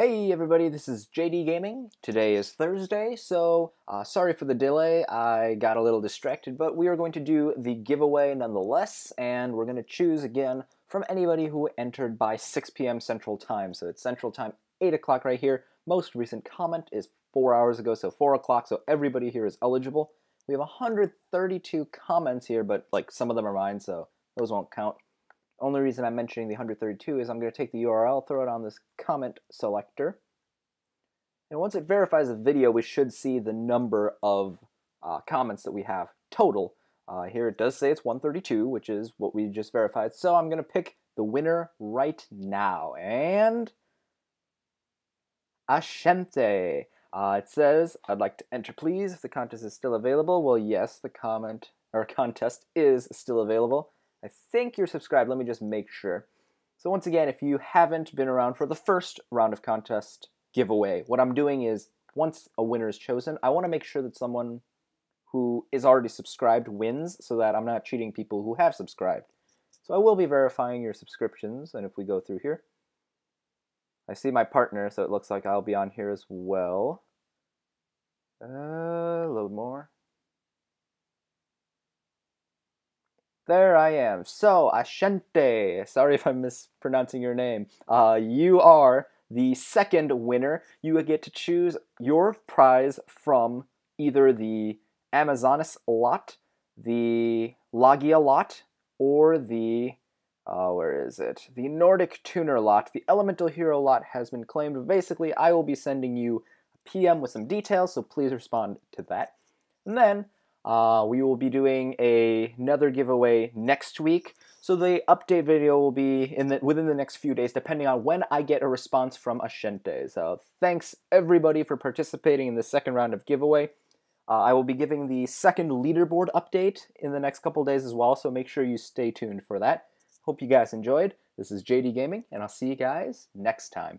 Hey everybody, this is JD Gaming. Today is Thursday, so uh, sorry for the delay. I got a little distracted, but we are going to do the giveaway nonetheless, and we're going to choose again from anybody who entered by 6 p.m. Central Time. So it's Central Time, 8 o'clock right here. Most recent comment is 4 hours ago, so 4 o'clock, so everybody here is eligible. We have 132 comments here, but like some of them are mine, so those won't count. Only reason I'm mentioning the 132 is I'm going to take the URL, throw it on this comment selector. And once it verifies the video, we should see the number of uh, comments that we have total. Uh, here it does say it's 132, which is what we just verified. So I'm going to pick the winner right now. And Aschente. Uh, it says, I'd like to enter please if the contest is still available. Well, yes, the comment or contest is still available. I think you're subscribed. Let me just make sure. So once again, if you haven't been around for the first round of contest giveaway, what I'm doing is once a winner is chosen, I want to make sure that someone who is already subscribed wins so that I'm not cheating people who have subscribed. So I will be verifying your subscriptions, and if we go through here, I see my partner, so it looks like I'll be on here as well. Uh, little more. There I am. So, Aschente, sorry if I'm mispronouncing your name. Uh, you are the second winner. You get to choose your prize from either the Amazoness lot, the Lagia lot, or the, uh, where is it? The Nordic Tuner lot. The Elemental Hero lot has been claimed. Basically, I will be sending you a PM with some details, so please respond to that. And then uh, we will be doing a, another giveaway next week. So the update video will be in the, within the next few days, depending on when I get a response from Aschente. So thanks everybody for participating in the second round of giveaway. Uh, I will be giving the second leaderboard update in the next couple days as well, so make sure you stay tuned for that. Hope you guys enjoyed. This is JD Gaming, and I'll see you guys next time.